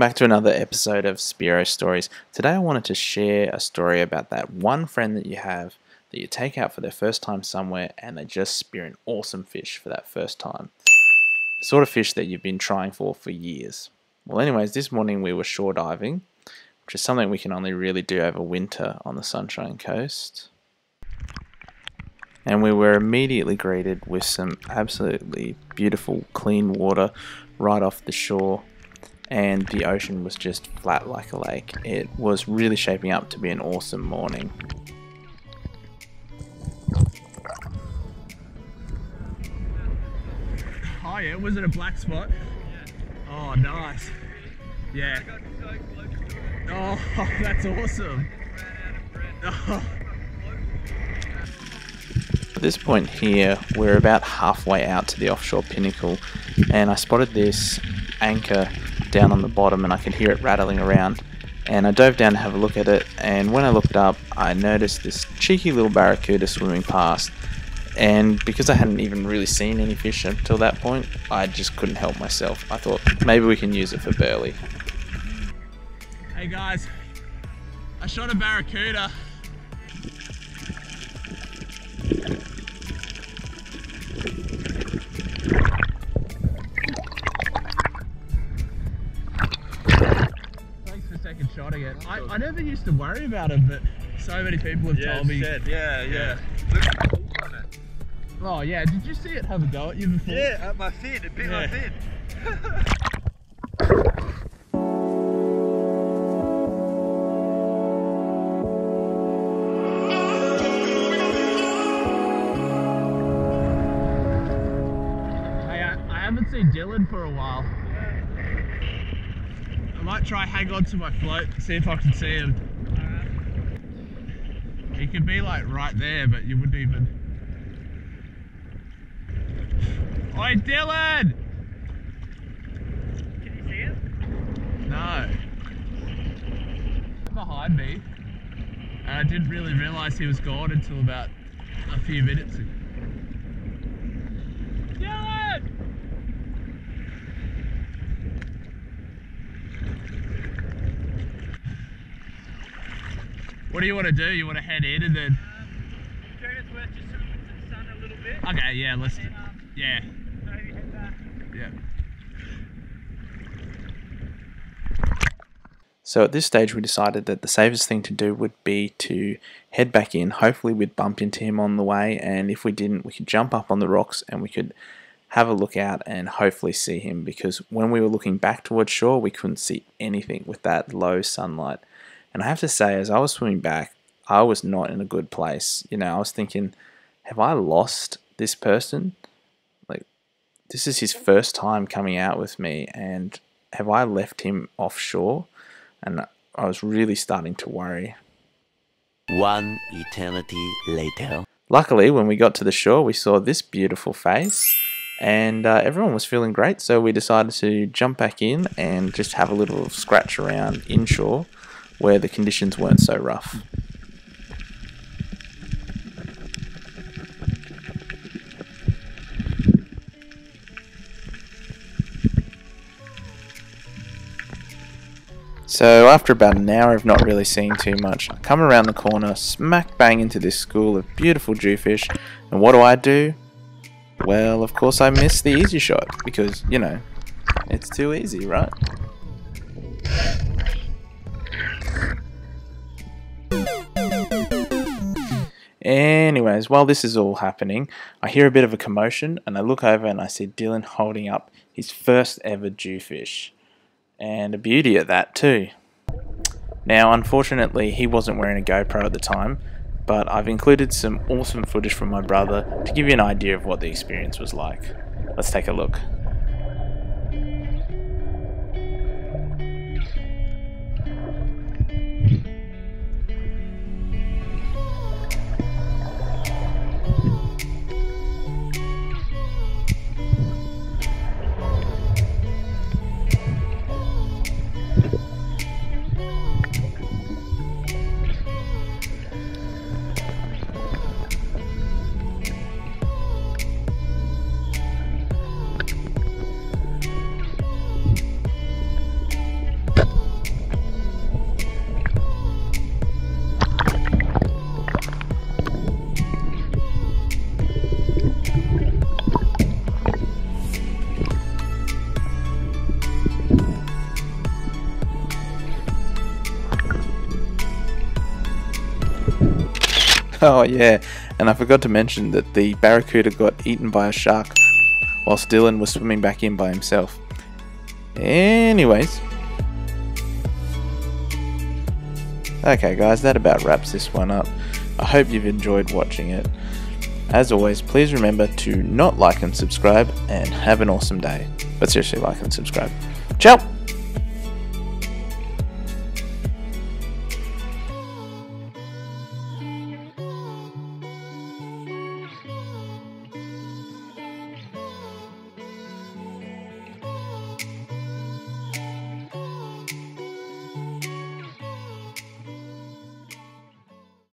back to another episode of Spearo Stories. Today I wanted to share a story about that one friend that you have that you take out for their first time somewhere and they just spear an awesome fish for that first time. The sort of fish that you've been trying for for years. Well, anyways, this morning we were shore diving, which is something we can only really do over winter on the Sunshine Coast. And we were immediately greeted with some absolutely beautiful, clean water right off the shore and the ocean was just flat like a lake. It was really shaping up to be an awesome morning. Oh yeah, was it a black spot? Oh, nice. Yeah. Oh, that's awesome. Oh. At this point here, we're about halfway out to the offshore pinnacle, and I spotted this anchor down on the bottom and I could hear it rattling around. And I dove down to have a look at it, and when I looked up, I noticed this cheeky little barracuda swimming past. And because I hadn't even really seen any fish until that point, I just couldn't help myself. I thought maybe we can use it for burley. Hey guys, I shot a barracuda. Shotting it. I, I never used to worry about it, but so many people have Yeah, told me. shit, yeah, yeah. Oh yeah, did you see it have a go at you before? Yeah, at my fin, it bit my Yeah. fin. Hey, I, I haven't seen Dylan for a while. I might try hang on to my float, see if I can see him. He could be like right there, but you wouldn't even. Oi, Dylan! Can you see it? No. Behind me. And I didn't really realise he was gone until about a few minutes ago. Dylan! What do you want to do? You want to head in and then. Do you reckon it's worth just swimming the sun a little bit? Okay, yeah, let's. And, um, Yeah, maybe head back. yeah. So at this stage, we decided that the safest thing to do would be to head back in. Hopefully, we'd bump into him on the way, and if we didn't, we could jump up on the rocks and we could have a look out and hopefully see him. Because when we were looking back towards shore, we couldn't see anything with that low sunlight. And I have to say, as I was swimming back, I was not in a good place. You know, I was thinking, have I lost this person? Like, this is his first time coming out with me, and have I left him offshore? and I was really starting to worry. One eternity later. Luckily, when we got to the shore, we saw this beautiful face, and uh, everyone was feeling great. So we decided to jump back in and just have a little scratch around inshore, where the conditions weren't so rough. So after about an hour of not really seeing too much, I come around the corner, smack bang into this school of beautiful jewfish, and what do I do? Well, of course I miss the easy shot, because, you know, it's too easy, right? Anyways, while this is all happening, I hear a bit of a commotion, and I look over and I see Dylan holding up his first ever jewfish and a beauty at that too. Now, unfortunately, he wasn't wearing a GoPro at the time, but I've included some awesome footage from my brother to give you an idea of what the experience was like. Let's take a look. Oh yeah, and I forgot to mention that the barracuda got eaten by a shark whilst Dylan was swimming back in by himself. Anyways. Okay guys, that about wraps this one up. I hope you've enjoyed watching it. As always, please remember to not like and subscribe and have an awesome day. But seriously, like and subscribe. Ciao!